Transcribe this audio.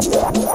Yeah.